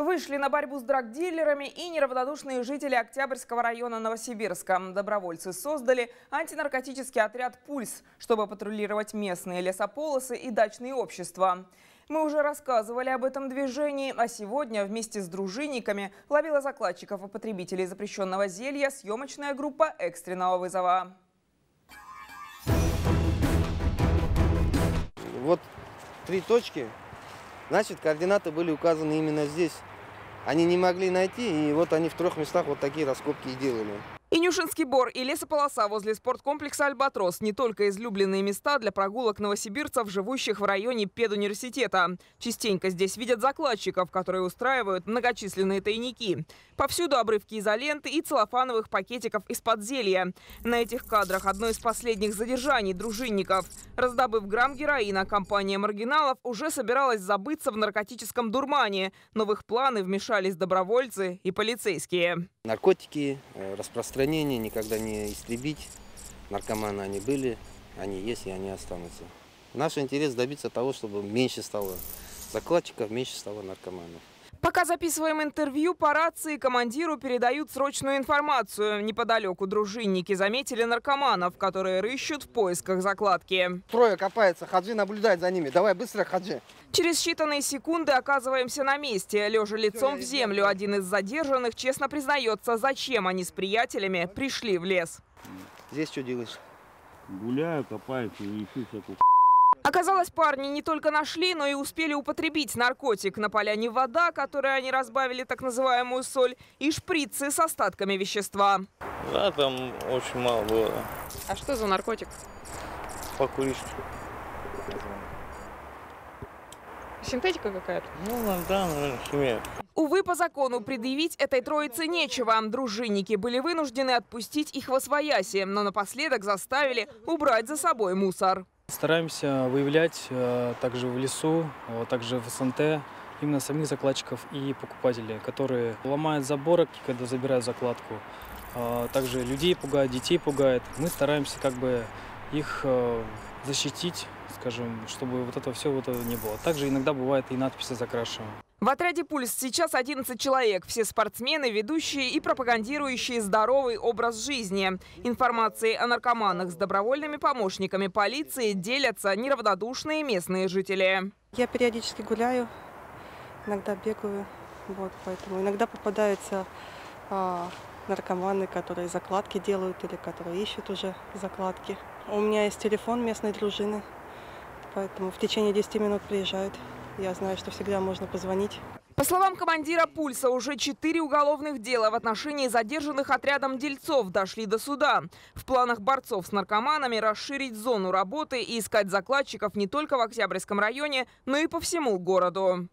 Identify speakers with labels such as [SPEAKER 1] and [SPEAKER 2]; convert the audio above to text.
[SPEAKER 1] Вышли на борьбу с драгдилерами и неравнодушные жители Октябрьского района Новосибирска. Добровольцы создали антинаркотический отряд «Пульс», чтобы патрулировать местные лесополосы и дачные общества. Мы уже рассказывали об этом движении, а сегодня вместе с дружинниками ловила закладчиков и потребителей запрещенного зелья съемочная группа экстренного вызова.
[SPEAKER 2] Вот три точки, значит, координаты были указаны именно здесь. Они не могли найти, и вот они в трех местах вот такие раскопки и делали.
[SPEAKER 1] Инюшинский бор и лесополоса возле спорткомплекса «Альбатрос» не только излюбленные места для прогулок новосибирцев, живущих в районе педуниверситета. Частенько здесь видят закладчиков, которые устраивают многочисленные тайники. Повсюду обрывки изоленты и целлофановых пакетиков из-под зелья. На этих кадрах одно из последних задержаний дружинников. Раздобыв грамм героина, компания маргиналов уже собиралась забыться в наркотическом дурмане. Но в их планы вмешались добровольцы и полицейские.
[SPEAKER 2] Наркотики, э, распространение никогда не истребить. Наркоманы они были, они есть и они останутся. Наш интерес добиться того, чтобы меньше стало закладчиков, меньше стало наркоманов.
[SPEAKER 1] Пока записываем интервью, по рации командиру передают срочную информацию. Неподалеку дружинники заметили наркоманов, которые рыщут в поисках закладки.
[SPEAKER 3] Трое копается, Хаджи наблюдает за ними. Давай быстро, Хаджи.
[SPEAKER 1] Через считанные секунды оказываемся на месте. Лежа лицом в землю, один из задержанных честно признается, зачем они с приятелями пришли в лес.
[SPEAKER 2] Здесь что делаешь?
[SPEAKER 4] Гуляю, копаю, и ищу всякую
[SPEAKER 1] Оказалось, парни не только нашли, но и успели употребить наркотик. На поляне вода, которой они разбавили так называемую соль, и шприцы с остатками вещества.
[SPEAKER 5] Да, там очень мало было.
[SPEAKER 1] А что за наркотик?
[SPEAKER 5] Покурить.
[SPEAKER 1] Синтетика какая-то?
[SPEAKER 5] Ну, да, наверное, химия.
[SPEAKER 1] Увы, по закону предъявить этой троице нечего. Дружинники были вынуждены отпустить их во свояси, но напоследок заставили убрать за собой мусор.
[SPEAKER 6] Стараемся выявлять э, также в лесу, также в СНТ именно самих закладчиков и покупателей, которые ломают заборы, когда забирают закладку. А также людей пугают, детей пугают. Мы стараемся как бы их э, защитить, скажем, чтобы вот это все вот это не было. Также иногда бывает и надписи закрашиваем.
[SPEAKER 1] В отряде «Пульс» сейчас 11 человек. Все спортсмены, ведущие и пропагандирующие здоровый образ жизни. Информацией о наркоманах с добровольными помощниками полиции делятся неравнодушные местные жители.
[SPEAKER 7] Я периодически гуляю, иногда бегаю, вот, поэтому иногда попадаются а, наркоманы, которые закладки делают или которые ищут уже закладки. У меня есть телефон местной дружины, поэтому в течение 10 минут приезжают. Я знаю, что всегда можно позвонить.
[SPEAKER 1] По словам командира «Пульса», уже четыре уголовных дела в отношении задержанных отрядом дельцов дошли до суда. В планах борцов с наркоманами расширить зону работы и искать закладчиков не только в Октябрьском районе, но и по всему городу.